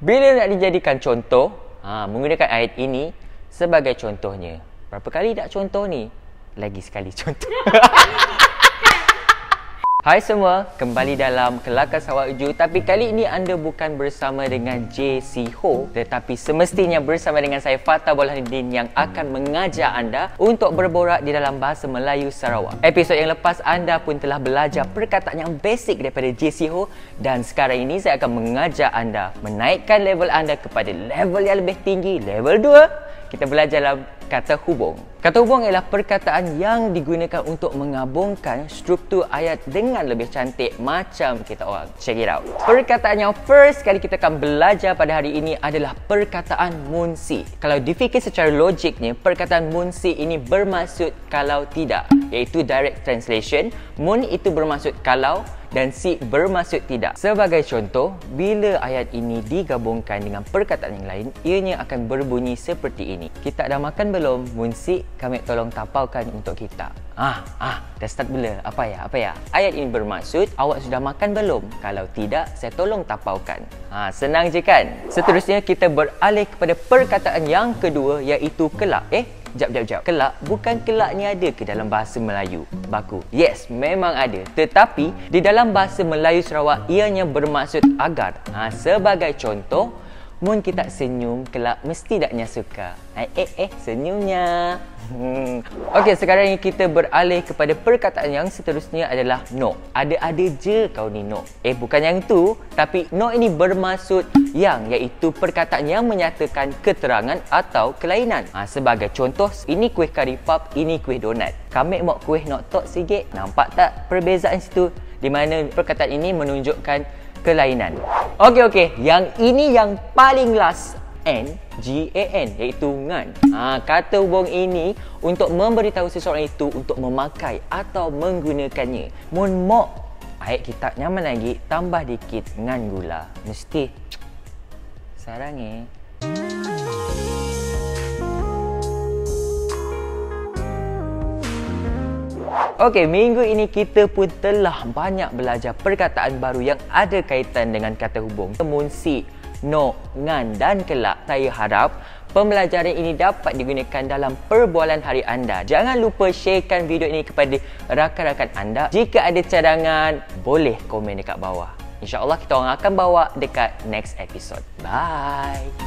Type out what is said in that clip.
Bila nak dijadikan contoh, ha, menggunakan ayat ini sebagai contohnya. Berapa kali nak contoh ni? Lagi sekali contoh. Hai semua, kembali dalam Kelakar Sawak Uju Tapi kali ini anda bukan bersama dengan JC Ho Tetapi semestinya bersama dengan saya Fatah Bolahuddin Yang akan mengajar anda untuk berborak di dalam bahasa Melayu Sarawak. Episod yang lepas anda pun telah belajar perkataan yang basic daripada JC Ho. Dan sekarang ini saya akan mengajar anda Menaikkan level anda kepada level yang lebih tinggi Level 2 Kita belajar dalam kata hubung. Kata hubung ialah perkataan yang digunakan untuk mengabungkan struktur ayat dengan lebih cantik macam kita orang. Check it out. Perkataan yang first kali kita akan belajar pada hari ini adalah perkataan munsi. Kalau difikir secara logiknya, perkataan munsi ini bermaksud kalau tidak. Iaitu direct translation. Mun itu bermaksud kalau dan si bermaksud tidak. Sebagai contoh, bila ayat ini digabungkan dengan perkataan yang lain, ianya akan berbunyi seperti ini. Kita dah makan belum? Munsi, kami tolong tapaukan untuk kita. Ah, ah, dah start bila? Apa ya? Apa ya? Ayat ini bermaksud, awak sudah makan belum? Kalau tidak, saya tolong tapaukan. Ha, senang je kan? Seterusnya, kita beralih kepada perkataan yang kedua iaitu kelak. Eh, Jap, jap, jap. Kelak, bukan kelak ni ada ke dalam bahasa Melayu? Baku. Yes, memang ada. Tetapi, di dalam bahasa Melayu Sarawak, ianya bermaksud agar. Ha, sebagai contoh, Mun kita senyum, kelak mesti taknya suka. Eh, eh, eh, senyumnya. Hmm. Okey, sekarang ni kita beralih kepada perkataan yang seterusnya adalah no. Ada-ada je kau ni no. Eh, bukan yang tu. Tapi no ini bermaksud yang iaitu perkataan yang menyatakan keterangan atau kelainan. Ha, sebagai contoh, ini kuih kari pap, ini kuih donat. Kami mau kuih not tok sikit. Nampak tak perbezaan situ? Di mana perkataan ini menunjukkan kelainan. Okey okey, yang ini yang paling last N G A N iaitu ngan. Ha, kata hubung ini untuk memberitahu seseorang itu untuk memakai atau menggunakannya. Mun mok ayat kita nyaman lagi tambah dikit ngan gula. Mesti sarang eh. Okey, minggu ini kita pun telah banyak belajar perkataan baru yang ada kaitan dengan kata hubung. Munsi, no, ngan dan kelak. Saya harap pembelajaran ini dapat digunakan dalam perbualan hari anda. Jangan lupa sharekan video ini kepada rakan-rakan anda. Jika ada cadangan, boleh komen dekat bawah. InsyaAllah kita orang akan bawa dekat next episode. Bye!